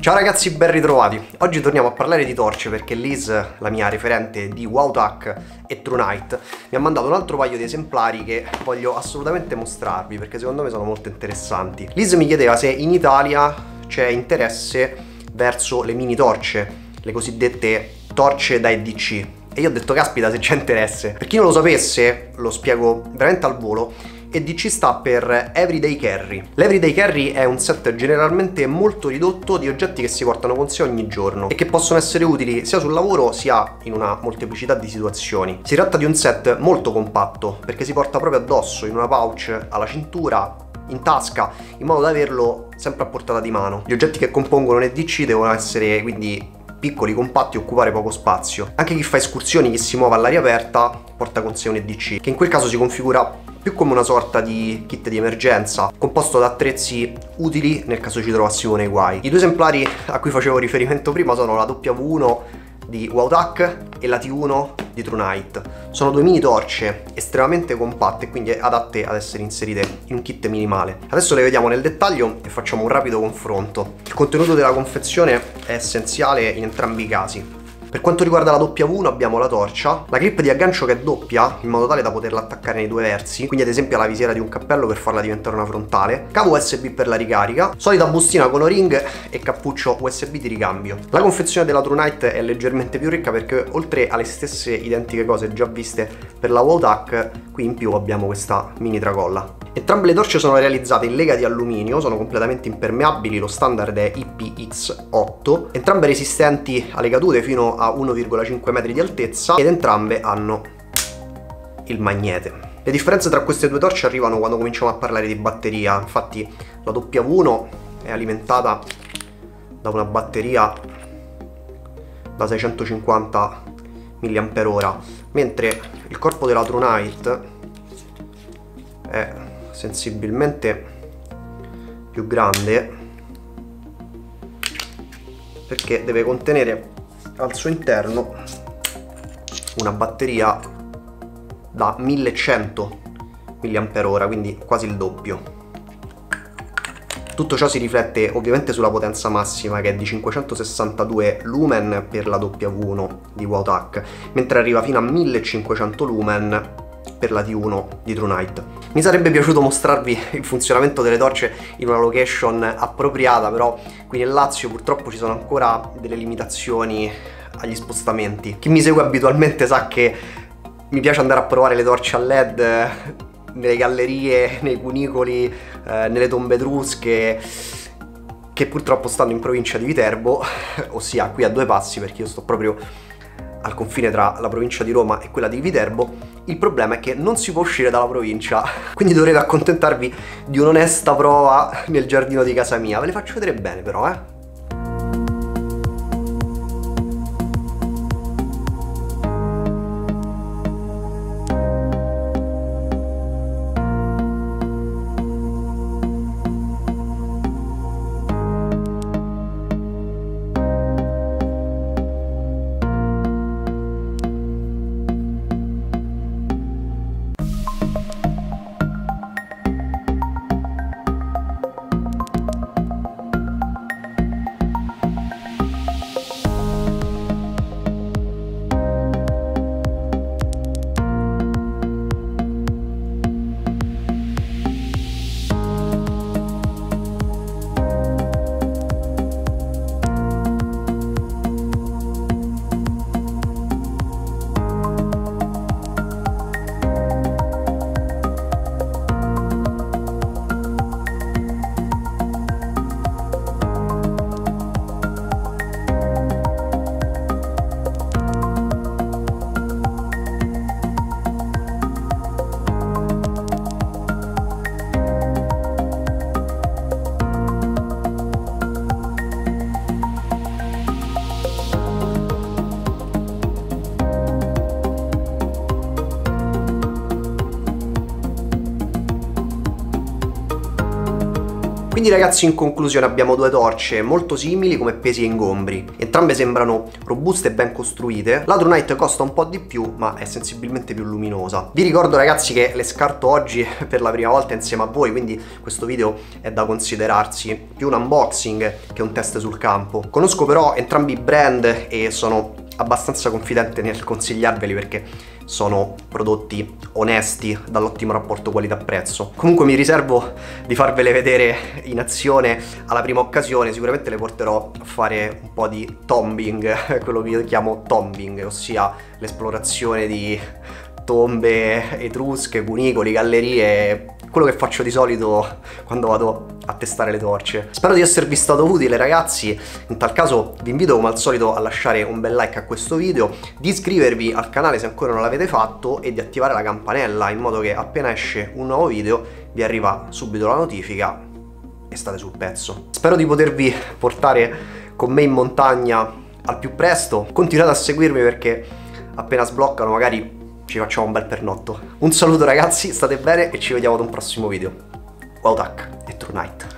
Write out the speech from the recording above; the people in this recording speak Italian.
Ciao ragazzi, ben ritrovati. Oggi torniamo a parlare di torce perché Liz, la mia referente di WowTac e TrueNight, mi ha mandato un altro paio di esemplari che voglio assolutamente mostrarvi perché secondo me sono molto interessanti. Liz mi chiedeva se in Italia c'è interesse verso le mini torce, le cosiddette torce da EDC. E io ho detto, caspita, se c'è interesse. Per chi non lo sapesse, lo spiego veramente al volo, e DC sta per Everyday Carry. L'Everyday Carry è un set generalmente molto ridotto di oggetti che si portano con sé ogni giorno e che possono essere utili sia sul lavoro sia in una molteplicità di situazioni. Si tratta di un set molto compatto perché si porta proprio addosso in una pouch alla cintura in tasca in modo da averlo sempre a portata di mano. Gli oggetti che compongono un EDC devono essere quindi piccoli, compatti e occupare poco spazio. Anche chi fa escursioni, chi si muove all'aria aperta, porta con sé un EDC, che in quel caso si configura più come una sorta di kit di emergenza, composto da attrezzi utili nel caso ci trovassimo nei guai. I due esemplari a cui facevo riferimento prima sono la W1 di WowTac e la T1 di TrueNight. Sono due mini torce estremamente compatte quindi adatte ad essere inserite in un kit minimale. Adesso le vediamo nel dettaglio e facciamo un rapido confronto. Il contenuto della confezione è essenziale in entrambi i casi. Per quanto riguarda la W1 abbiamo la torcia, la clip di aggancio che è doppia in modo tale da poterla attaccare nei due versi, quindi ad esempio alla visiera di un cappello per farla diventare una frontale, cavo USB per la ricarica, solita bustina con o-ring e cappuccio USB di ricambio. La confezione della TrueNight è leggermente più ricca perché oltre alle stesse identiche cose già viste per la WowTac, qui in più abbiamo questa mini tracolla. Entrambe le torce sono realizzate in lega di alluminio, sono completamente impermeabili, lo standard è IPX8, entrambe resistenti alle cadute fino a 1,5 metri di altezza ed entrambe hanno il magnete. Le differenze tra queste due torce arrivano quando cominciamo a parlare di batteria, infatti la W1 è alimentata da una batteria da 650 mAh, mentre il corpo della TrueNight è sensibilmente più grande perché deve contenere al suo interno una batteria da 1100 mAh, quindi quasi il doppio. Tutto ciò si riflette ovviamente sulla potenza massima che è di 562 lumen per la W1 di WowTac, mentre arriva fino a 1500 lumen per la T1 di TrueNight. Mi sarebbe piaciuto mostrarvi il funzionamento delle torce in una location appropriata, però qui nel Lazio purtroppo ci sono ancora delle limitazioni agli spostamenti. Chi mi segue abitualmente sa che mi piace andare a provare le torce a LED nelle gallerie, nei cunicoli, eh, nelle tombe etrusche che purtroppo stanno in provincia di Viterbo, ossia qui a due passi perché io sto proprio al confine tra la provincia di Roma e quella di Viterbo, il problema è che non si può uscire dalla provincia, quindi dovrete accontentarvi di un'onesta prova nel giardino di casa mia. Ve le faccio vedere bene però, eh. Quindi ragazzi in conclusione abbiamo due torce molto simili come pesi e ingombri. Entrambe sembrano robuste e ben costruite. La True Night costa un po' di più ma è sensibilmente più luminosa. Vi ricordo ragazzi che le scarto oggi per la prima volta insieme a voi quindi questo video è da considerarsi più un unboxing che un test sul campo. Conosco però entrambi i brand e sono abbastanza confidente nel consigliarveli perché sono prodotti onesti dall'ottimo rapporto qualità-prezzo. Comunque mi riservo di farvele vedere in azione alla prima occasione, sicuramente le porterò a fare un po' di tombing, quello che io chiamo tombing, ossia l'esplorazione di tombe etrusche, cunicoli, gallerie, quello che faccio di solito quando vado a testare le torce. Spero di esservi stato utile ragazzi, in tal caso vi invito come al solito a lasciare un bel like a questo video, di iscrivervi al canale se ancora non l'avete fatto e di attivare la campanella in modo che appena esce un nuovo video vi arriva subito la notifica e state sul pezzo. Spero di potervi portare con me in montagna al più presto, continuate a seguirmi perché appena sbloccano magari ci facciamo un bel pernotto. Un saluto ragazzi, state bene e ci vediamo ad un prossimo video. Wow Duck e True Night.